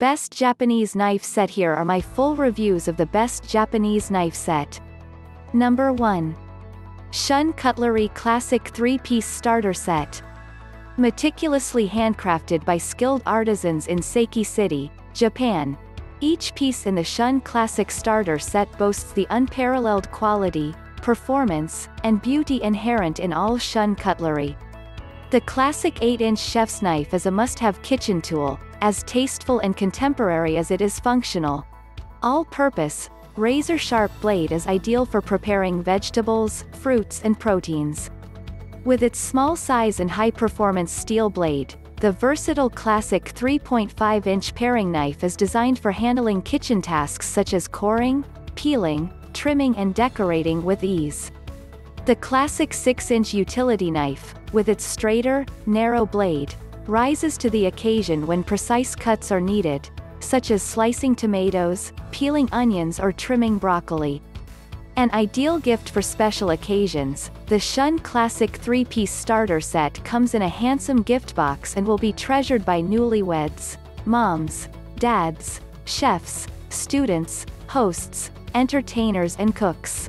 Best Japanese knife set Here are my full reviews of the best Japanese knife set. Number 1. Shun Cutlery Classic 3-Piece Starter Set. Meticulously handcrafted by skilled artisans in Seki City, Japan. Each piece in the Shun Classic Starter Set boasts the unparalleled quality, performance, and beauty inherent in all Shun cutlery. The classic 8-inch chef's knife is a must-have kitchen tool, as tasteful and contemporary as it is functional. All-purpose, razor-sharp blade is ideal for preparing vegetables, fruits and proteins. With its small size and high-performance steel blade, the versatile classic 3.5-inch paring knife is designed for handling kitchen tasks such as coring, peeling, trimming and decorating with ease. The classic 6-inch utility knife, with its straighter, narrow blade, rises to the occasion when precise cuts are needed, such as slicing tomatoes, peeling onions or trimming broccoli. An ideal gift for special occasions, the Shun Classic 3-piece starter set comes in a handsome gift box and will be treasured by newlyweds, moms, dads, chefs, students, hosts, entertainers and cooks.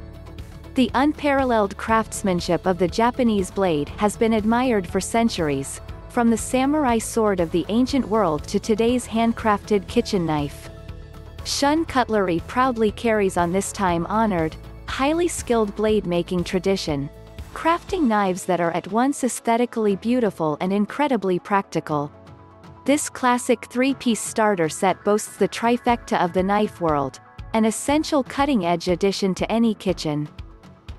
The unparalleled craftsmanship of the Japanese blade has been admired for centuries, from the samurai sword of the ancient world to today's handcrafted kitchen knife. Shun Cutlery proudly carries on this time-honored, highly skilled blade-making tradition, crafting knives that are at once aesthetically beautiful and incredibly practical. This classic three-piece starter set boasts the trifecta of the knife world, an essential cutting-edge addition to any kitchen.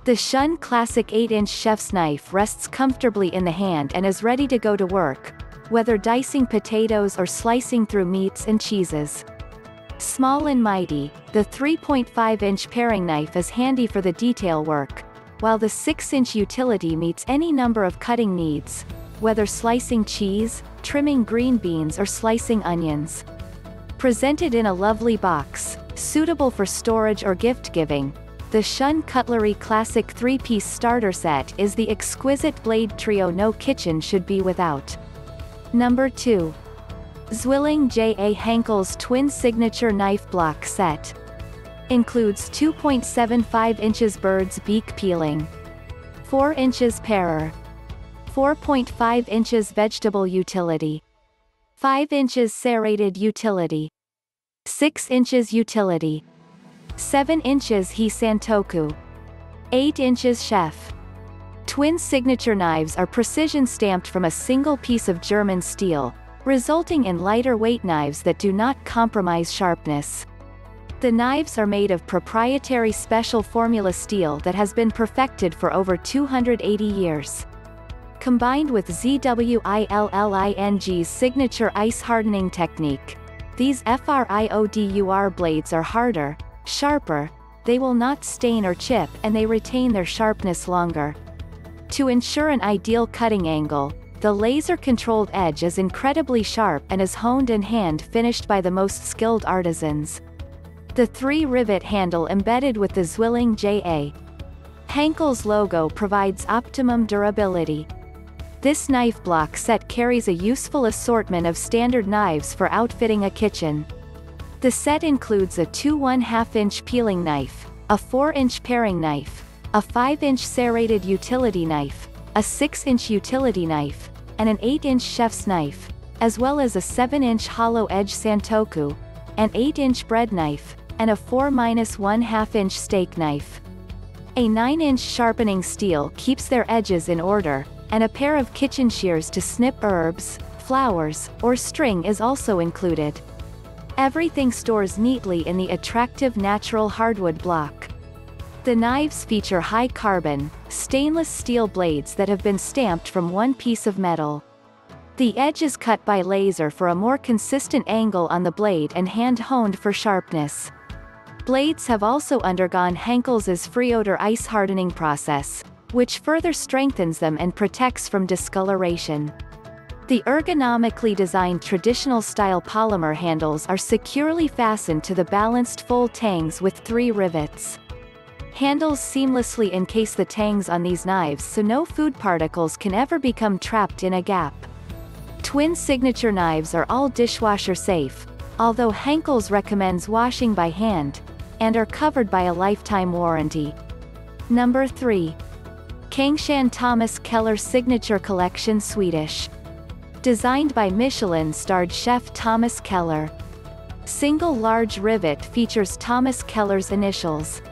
The Shun Classic 8-inch chef's knife rests comfortably in the hand and is ready to go to work, whether dicing potatoes or slicing through meats and cheeses. Small and mighty, the 3.5-inch paring knife is handy for the detail work, while the 6-inch utility meets any number of cutting needs, whether slicing cheese, trimming green beans or slicing onions. Presented in a lovely box, suitable for storage or gift-giving, the Shun Cutlery Classic 3-piece starter set is the exquisite blade trio no kitchen should be without. Number 2. Zwilling J.A. Henckels Twin Signature Knife Block Set. Includes 2.75 inches bird's beak peeling. 4 inches parer. 4.5 inches vegetable utility. 5 inches serrated utility. 6 inches utility. 7 inches He Santoku. 8 inches Chef. Twin signature knives are precision stamped from a single piece of German steel, resulting in lighter weight knives that do not compromise sharpness. The knives are made of proprietary special formula steel that has been perfected for over 280 years. Combined with ZWILLING's signature ice hardening technique, these FRIODUR blades are harder, sharper, they will not stain or chip and they retain their sharpness longer. To ensure an ideal cutting angle, the laser-controlled edge is incredibly sharp and is honed and hand-finished by the most skilled artisans. The three-rivet handle embedded with the Zwilling JA. Henckels logo provides optimum durability. This knife block set carries a useful assortment of standard knives for outfitting a kitchen. The set includes a 2 1/2 inch peeling knife, a 4 inch paring knife, a 5 inch serrated utility knife, a 6 inch utility knife, and an 8 inch chef's knife, as well as a 7 inch hollow edge santoku, an 8 inch bread knife, and a 4 1/2 inch steak knife. A 9 inch sharpening steel keeps their edges in order, and a pair of kitchen shears to snip herbs, flowers, or string is also included. Everything stores neatly in the attractive natural hardwood block. The knives feature high carbon, stainless steel blades that have been stamped from one piece of metal. The edge is cut by laser for a more consistent angle on the blade and hand-honed for sharpness. Blades have also undergone Henckels FRIODUR ice hardening process, which further strengthens them and protects from discoloration. The ergonomically designed traditional-style polymer handles are securely fastened to the balanced full tangs with three rivets. Handles seamlessly encase the tangs on these knives so no food particles can ever become trapped in a gap. Twin signature knives are all dishwasher safe, although Henckels recommends washing by hand, and are covered by a lifetime warranty. Number 3. Cangshan Thomas Keller Signature Collection Swedish. Designed by Michelin-starred chef Thomas Keller. Single large rivet features Thomas Keller's initials.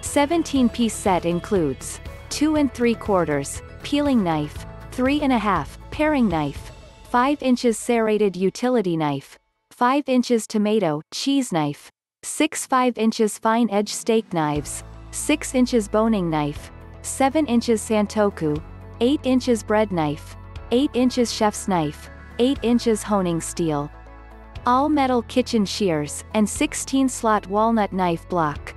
17-piece set includes 2 and 3 quarters, peeling knife, 3 and a half, paring knife, 5 inches serrated utility knife, 5 inches tomato, cheese knife, 6 5 inches fine edge steak knives, 6 inches boning knife, 7 inches santoku, 8 inches bread knife, 8 inches chef's knife, 8 inches honing steel. All metal kitchen shears, and 16 slot walnut knife block.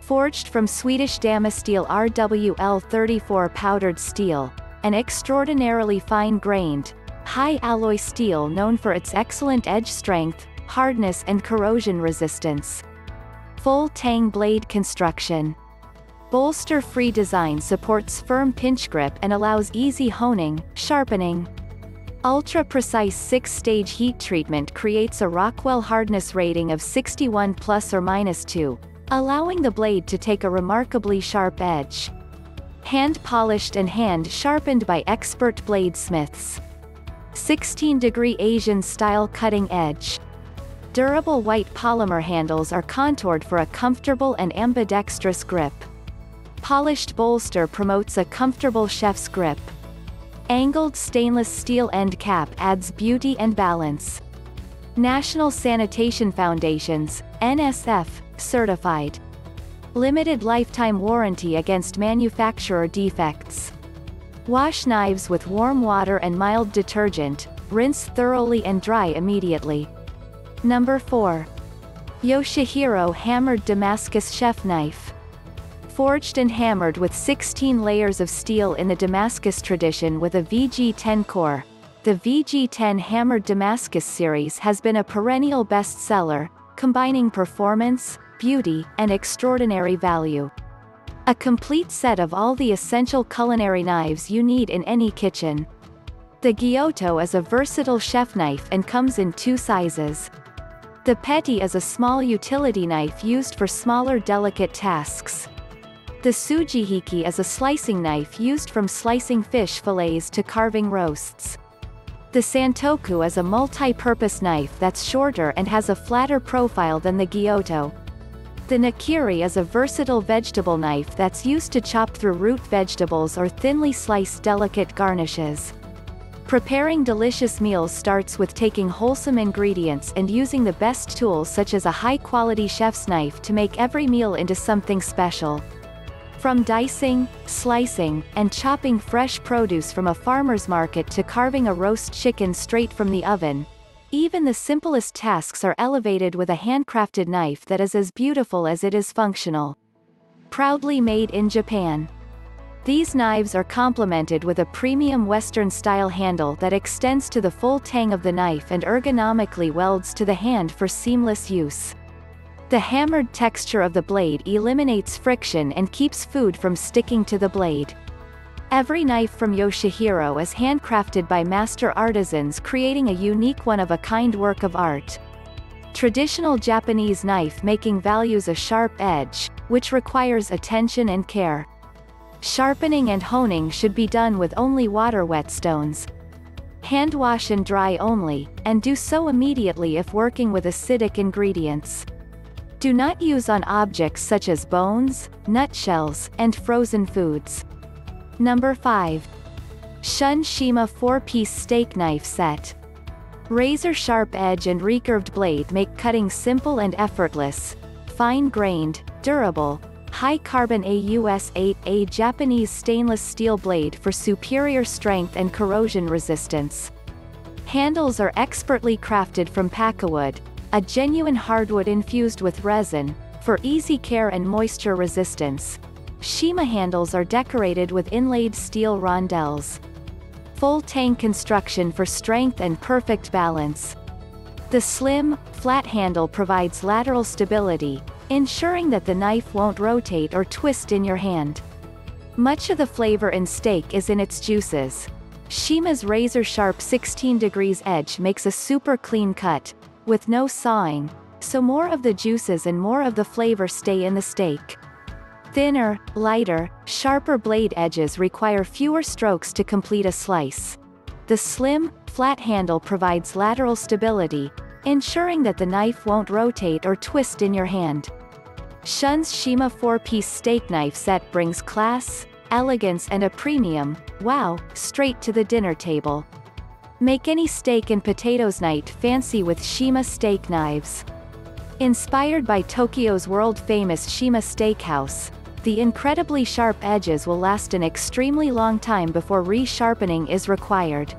Forged from Swedish Damasteel RWL34 powdered steel, an extraordinarily fine-grained, high-alloy steel known for its excellent edge strength, hardness and corrosion resistance. Full tang blade construction. Bolster-free design supports firm pinch grip and allows easy honing, sharpening. Ultra-precise six-stage heat treatment creates a Rockwell hardness rating of 61 plus or minus 2, allowing the blade to take a remarkably sharp edge. Hand-polished and hand-sharpened by expert bladesmiths. 16-degree Asian-style cutting edge. Durable white polymer handles are contoured for a comfortable and ambidextrous grip. Polished bolster promotes a comfortable chef's grip. Angled stainless steel end cap adds beauty and balance. National Sanitation Foundation's, NSF, certified. Limited lifetime warranty against manufacturer defects. Wash knives with warm water and mild detergent, rinse thoroughly and dry immediately. Number 4. Yoshihiro Hammered Damascus Chef Knife forged and hammered with 16 layers of steel in the Damascus tradition with a VG10 core. The VG10 Hammered Damascus series has been a perennial bestseller, combining performance, beauty, and extraordinary value. A complete set of all the essential culinary knives you need in any kitchen. The Gyuto is a versatile chef knife and comes in two sizes. The Petit is a small utility knife used for smaller delicate tasks. The Sujihiki is a slicing knife used from slicing fish fillets to carving roasts. The Santoku is a multi-purpose knife that's shorter and has a flatter profile than the Gyuto. The Nakiri is a versatile vegetable knife that's used to chop through root vegetables or thinly slice delicate garnishes. Preparing delicious meals starts with taking wholesome ingredients and using the best tools such as a high-quality chef's knife to make every meal into something special. From dicing, slicing, and chopping fresh produce from a farmer's market to carving a roast chicken straight from the oven, even the simplest tasks are elevated with a handcrafted knife that is as beautiful as it is functional. Proudly made in Japan. These knives are complemented with a premium Western-style handle that extends to the full tang of the knife and ergonomically welds to the hand for seamless use. The hammered texture of the blade eliminates friction and keeps food from sticking to the blade. Every knife from Yoshihiro is handcrafted by master artisans creating a unique one-of-a-kind work of art. Traditional Japanese knife making values a sharp edge, which requires attention and care. Sharpening and honing should be done with only water whetstones. Hand wash and dry only, and do so immediately if working with acidic ingredients. Do not use on objects such as bones, nutshells, and frozen foods. Number 5. Shun Shima 4-piece steak knife set. Razor-sharp edge and recurved blade make cutting simple and effortless, fine-grained, durable, high-carbon AUS-8A Japanese stainless steel blade for superior strength and corrosion resistance. Handles are expertly crafted from pakkawood, a genuine hardwood infused with resin, for easy care and moisture resistance. Shima handles are decorated with inlaid steel rondelles. Full tang construction for strength and perfect balance. The slim, flat handle provides lateral stability, ensuring that the knife won't rotate or twist in your hand. Much of the flavor in steak is in its juices. Shima's razor-sharp 16 degrees edge makes a super clean cut, with no sawing, so more of the juices and more of the flavor stay in the steak. Thinner, lighter, sharper blade edges require fewer strokes to complete a slice. The slim, flat handle provides lateral stability, ensuring that the knife won't rotate or twist in your hand. Shun's Shima 4-piece steak knife set brings class, elegance and a premium, wow, straight to the dinner table. Make any steak and potatoes night fancy with Shima steak knives. Inspired by Tokyo's world-famous Shima Steakhouse, the incredibly sharp edges will last an extremely long time before re-sharpening is required.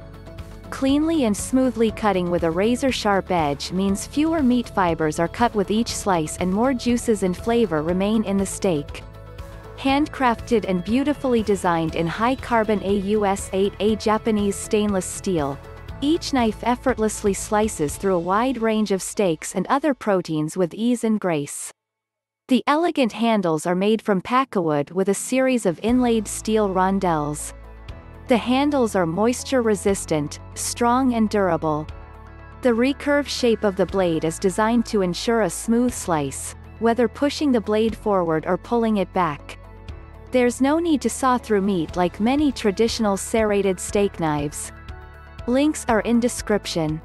Cleanly and smoothly cutting with a razor-sharp edge means fewer meat fibers are cut with each slice and more juices and flavor remain in the steak. Handcrafted and beautifully designed in high-carbon AUS-8A Japanese stainless steel, each knife effortlessly slices through a wide range of steaks and other proteins with ease and grace. The elegant handles are made from pakkawood with a series of inlaid steel rondelles. The handles are moisture-resistant, strong and durable. The recurve shape of the blade is designed to ensure a smooth slice, whether pushing the blade forward or pulling it back. There's no need to saw through meat like many traditional serrated steak knives. Links are in description.